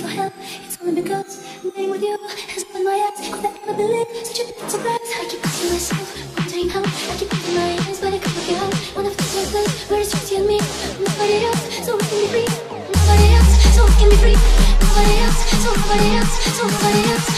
for help. It's only because being with you has opened my eyes. Could I ever believe such a big surprise? I keep asking myself, wondering how. I keep opening my eyes, but I can't look out. One of those places where it's just you and me. Nobody else, so we can be free. Nobody else, so we can be free. Nobody else, so nobody else, so nobody else.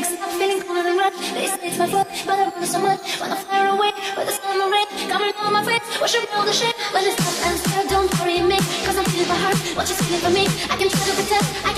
Cause I'm feeling cold and rough They say it's my fault, but I want it so much. Wanna fly away with the summer rain Coming on my face, washing all the shit When it's hot and scared, don't worry me Cause I'm feeling my heart, what you feeling for me? I can try to pretend.